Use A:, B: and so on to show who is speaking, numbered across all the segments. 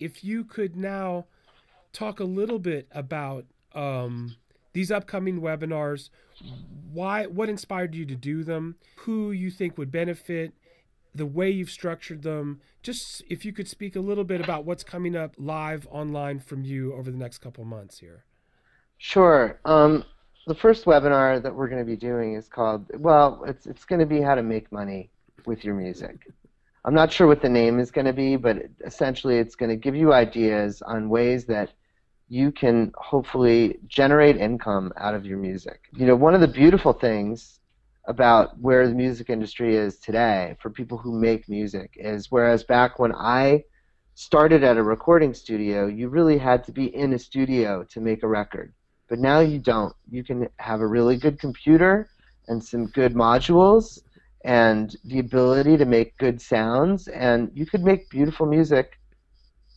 A: if you could now talk a little bit about um, these upcoming webinars, why, what inspired you to do them, who you think would benefit, the way you've structured them. Just if you could speak a little bit about what's coming up live online from you over the next couple months here.
B: Sure. Um, the first webinar that we're going to be doing is called, well, it's, it's going to be how to make money with your music. I'm not sure what the name is going to be, but essentially it's going to give you ideas on ways that you can hopefully generate income out of your music. You know, one of the beautiful things about where the music industry is today for people who make music is whereas back when I started at a recording studio, you really had to be in a studio to make a record. But now you don't. You can have a really good computer and some good modules and the ability to make good sounds, and you could make beautiful music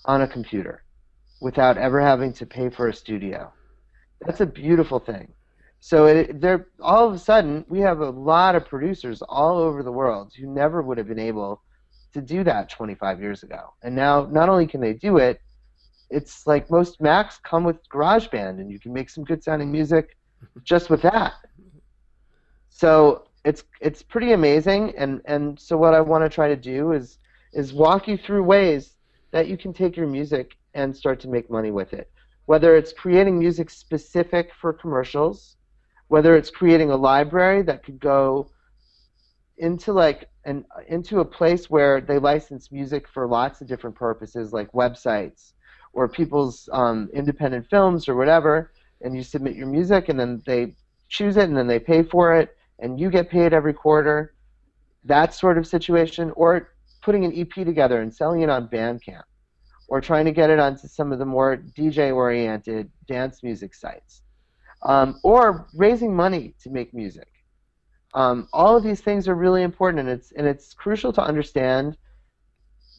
B: on a computer without ever having to pay for a studio. That's a beautiful thing. So it, there, all of a sudden, we have a lot of producers all over the world who never would have been able to do that 25 years ago. And now, not only can they do it, it's like most Macs come with GarageBand, and you can make some good sounding music just with that. So it's it's pretty amazing. And and so what I want to try to do is is walk you through ways that you can take your music and start to make money with it. Whether it's creating music specific for commercials whether it's creating a library that could go into like an into a place where they license music for lots of different purposes like websites or people's um, independent films or whatever and you submit your music and then they choose it and then they pay for it and you get paid every quarter, that sort of situation, or putting an EP together and selling it on Bandcamp, or trying to get it onto some of the more DJ-oriented dance music sites, um, or raising money to make music. Um, all of these things are really important, and it's and it's crucial to understand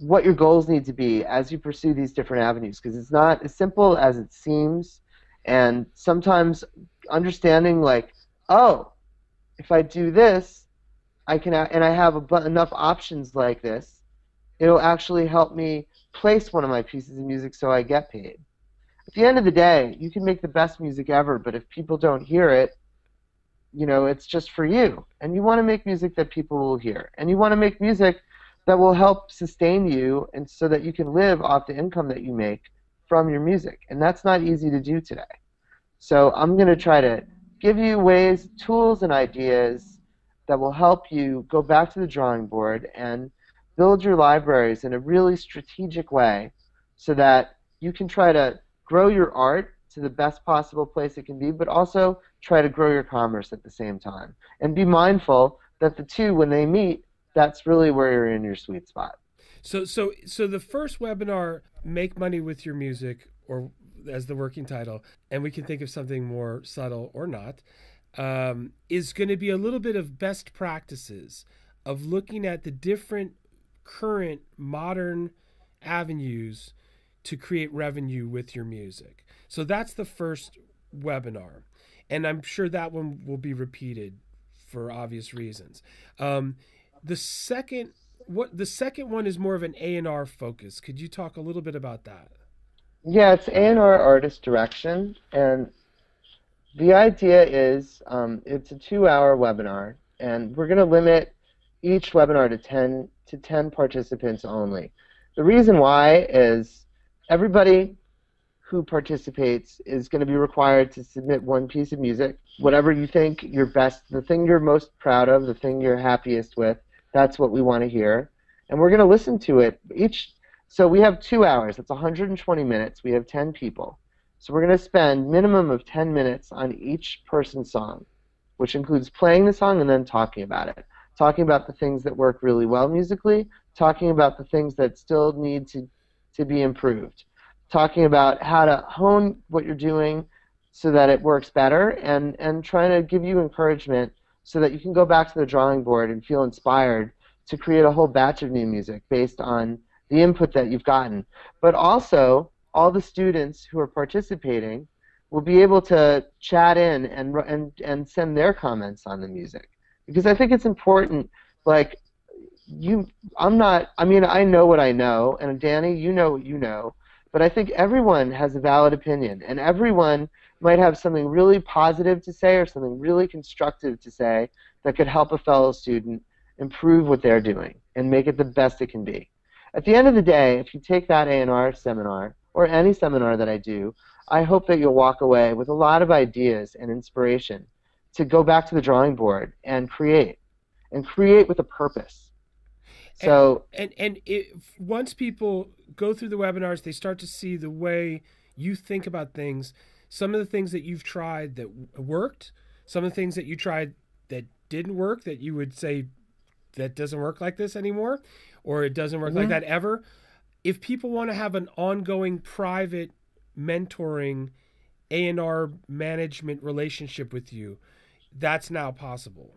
B: what your goals need to be as you pursue these different avenues, because it's not as simple as it seems, and sometimes understanding like, oh, if I do this, I can and I have a, enough options like this, it'll actually help me place one of my pieces of music so I get paid. At the end of the day, you can make the best music ever, but if people don't hear it, you know, it's just for you. And you want to make music that people will hear. And you want to make music that will help sustain you and so that you can live off the income that you make from your music. And that's not easy to do today. So I'm going to try to give you ways, tools, and ideas that will help you go back to the drawing board and build your libraries in a really strategic way so that you can try to grow your art to the best possible place it can be, but also try to grow your commerce at the same time. And be mindful that the two, when they meet, that's really where you're in your sweet spot.
A: So, so, so the first webinar, "Make Money with Your Music," or as the working title, and we can think of something more subtle or not, um, is going to be a little bit of best practices of looking at the different current modern avenues to create revenue with your music. So that's the first webinar. And I'm sure that one will be repeated for obvious reasons. Um, the second what the second one is more of an A&R focus. Could you talk a little bit about that?
B: Yeah, it's A&R artist direction, and the idea is um, it's a two-hour webinar, and we're going to limit each webinar to 10 to 10 participants only. The reason why is everybody who participates is going to be required to submit one piece of music, whatever you think your best, the thing you're most proud of, the thing you're happiest with. That's what we want to hear, and we're going to listen to it. Each so we have two hours. That's 120 minutes. We have 10 people. So we're going to spend minimum of 10 minutes on each person's song, which includes playing the song and then talking about it. Talking about the things that work really well musically, talking about the things that still need to, to be improved, talking about how to hone what you're doing so that it works better, and, and trying to give you encouragement so that you can go back to the drawing board and feel inspired to create a whole batch of new music based on the input that you've gotten. But also, all the students who are participating will be able to chat in and, and, and send their comments on the music. Because I think it's important, like, you, I'm not, I mean, I know what I know, and Danny, you know what you know, but I think everyone has a valid opinion, and everyone might have something really positive to say or something really constructive to say that could help a fellow student improve what they're doing and make it the best it can be. At the end of the day, if you take that A&R seminar or any seminar that I do, I hope that you'll walk away with a lot of ideas and inspiration to go back to the drawing board and create, and create with a purpose. So
A: and and, and it, once people go through the webinars, they start to see the way you think about things. Some of the things that you've tried that worked, some of the things that you tried that didn't work that you would say that doesn't work like this anymore, or it doesn't work mm-hmm. like that ever. If people want to have an ongoing private mentoring A&R management relationship with you, that's now possible.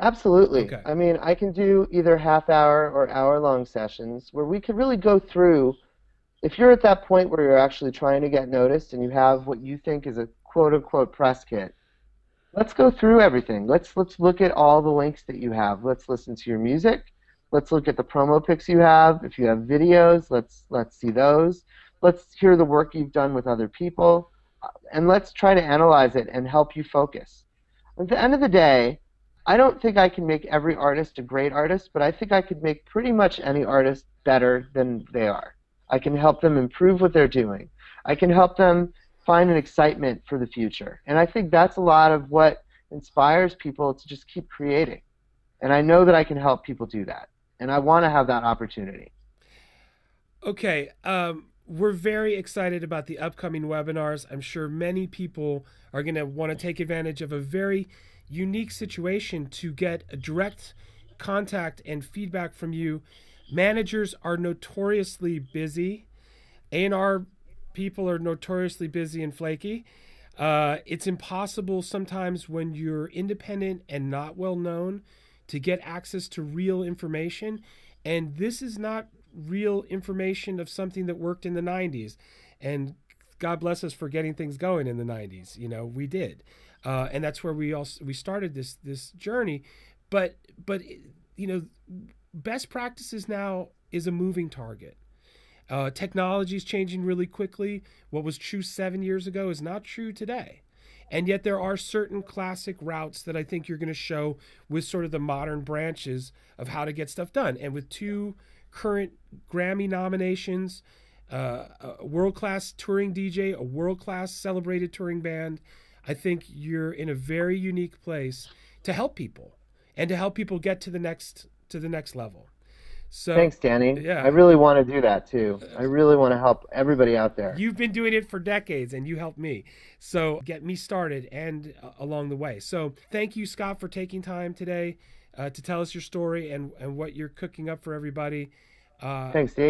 B: Absolutely. Okay. I mean, I can do either half hour or hour long sessions where we could really go through. If you're at that point where you're actually trying to get noticed and you have what you think is a quote unquote press kit, let's go through everything. Let's let's look at all the links that you have. Let's listen to your music. Let's look at the promo pics you have. If you have videos, let's let's see those. Let's hear the work you've done with other people, uh, and let's try to analyze it and help you focus. At the end of the day, I don't think I can make every artist a great artist, but I think I could make pretty much any artist better than they are. I can help them improve what they're doing. I can help them find an excitement for the future. And I think that's a lot of what inspires people to just keep creating. And I know that I can help people do that. And I want to have that opportunity.
A: Okay. Um, we're very excited about the upcoming webinars. I'm sure many people are going to want to take advantage of a very unique situation to get a direct contact and feedback from you. Managers are notoriously busy. A&R people are notoriously busy and flaky. Uh, it's impossible sometimes when you're independent and not well known to get access to real information. And this is not real information of something that worked in the 90s. And God bless us for getting things going in the 90s. You know, we did. Uh, and that's where we also we started this this journey. But but you know, best practices now is a moving target. Uh, technology is changing really quickly. What was true seven years ago is not true today. And yet, there are certain classic routes that I think you're going to show with sort of the modern branches of how to get stuff done. And with two current Grammy nominations, uh, a world class touring DJ, a world class celebrated touring band, I think you're in a very unique place to help people and to help people get to the next to the next level.
B: So thanks, Danny. Yeah, I really want to do that too. I really want to help everybody out there.
A: You've been doing it for decades, and you helped me. So get me started and uh, along the way. So thank you, Scott, for taking time today uh, to tell us your story and and what you're cooking up for everybody.
B: Uh, thanks, Dave.